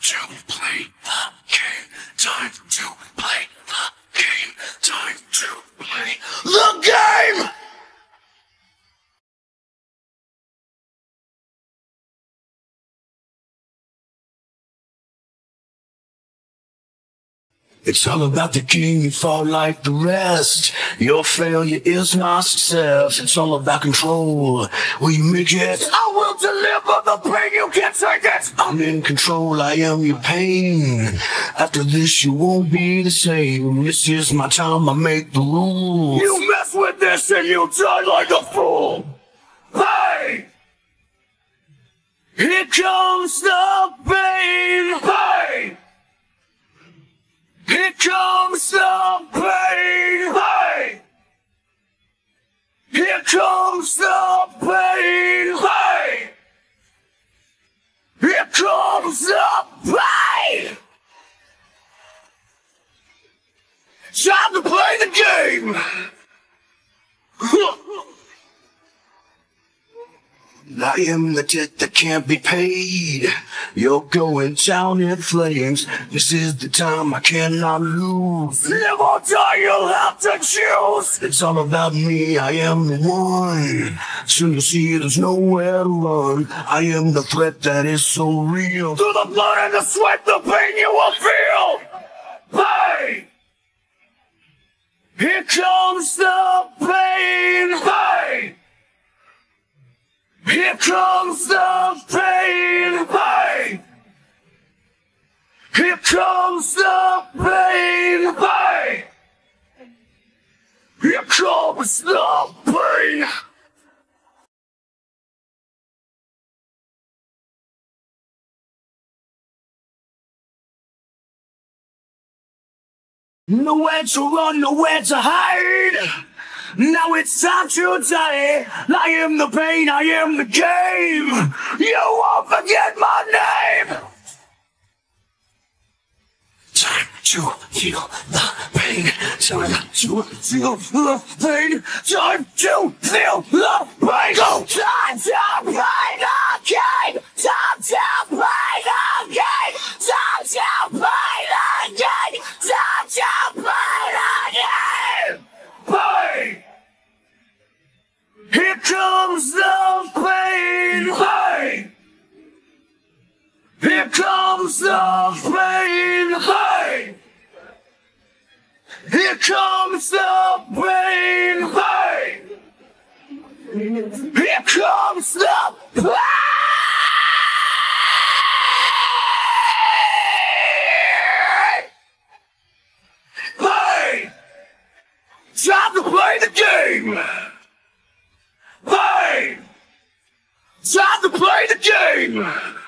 to play the game. Time to play the game. Time to play the game. It's all about the king, you fall like the rest. Your failure is my success. It's all about control. Will you make it? I will deliver the pain, you can't take it. I'm in control, I am your pain. After this, you won't be the same. This is my time, I make the rules. You mess with this and you die like a fool. Hey! Here comes the pain. Comes the pain! Hey! Here comes the pain! Hey! Here comes the pain! Time to play the game! I am the debt that can't be paid. You're going down in flames. This is the time I cannot lose. Live or die, you'll have to choose. It's all about me. I am the one. Soon you'll see there's nowhere to run. I am the threat that is so real. Through the blood and the sweat, the pain you will feel. Hey! Here comes the pain. Comes the pain, pain. Here comes the pain, pain. Here comes the pain. Nowhere to run, nowhere to hide. Now it's time to die. I am the pain, I am the game. You won't forget my name. Time to feel the pain. Time to feel the pain. Time to feel the pain. Go. Time to play comes the pain! Pain! Here comes the pain! Pain! Here comes the pain! Pain! Time to play the game! Hey! Time to play the game!